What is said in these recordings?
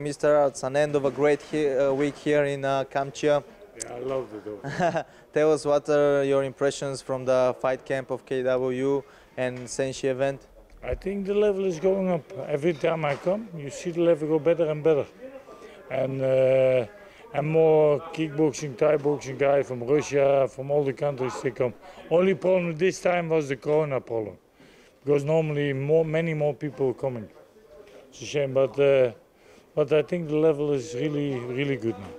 Mr. It's an end of a great he- uh, week here in uh, Kamchia. Yeah, I loved it though. Tell us what are your impressions from the fight camp of KW and Senshi event? I think the level is going up. Every time I come, you see the level go better and better. And uh, and more kickboxing, Thai boxing guy from Russia, from all the countries they come. Only problem this time was the Corona problem, because normally more, many more people coming. It's a shame, but uh, but I think the level is really really good now.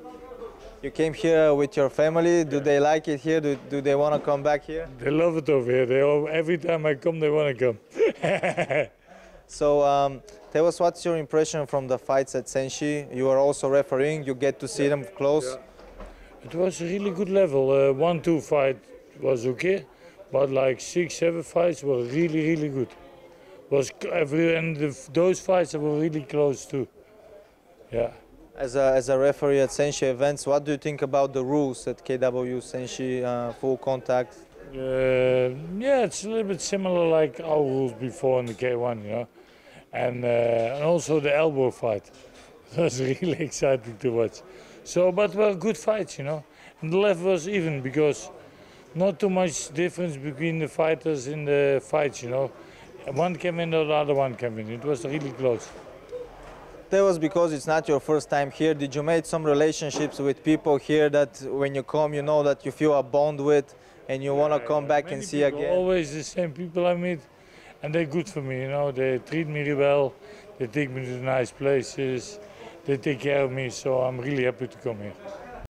You came here with your family. Do they like it here? Do, do they want to come back here? They love it over here. They all, every time I come, they want to come. So um, tell us what's your impression from the fights at Senshi. You are also refereeing. You get to see them close. It was a really good level. Uh, one two fight was okay, but like six seven fights were really really good. Was every and the, those fights were really close too. Yeah. As a, as a referee at Senshi events, what do you think about the rules at KW Senshi uh, full contact? Uh, yeah, it's a little bit similar like our rules before in the K1, you know, and uh, and also the elbow fight. It was really exciting to watch. So, but were good fights, you know, and the level was even because not too much difference between the fighters in the fights, you know. One came in, or the other one came in. It was really close. That was because it's not your first time here. Did you make some relationships with people here that when you come, you know that you feel a bond with and you want to come back and see again? Always the same people I meet, and they're good for me. You know, they treat me really well. They take me to nice places. They take care of me, so I'm really happy to come here.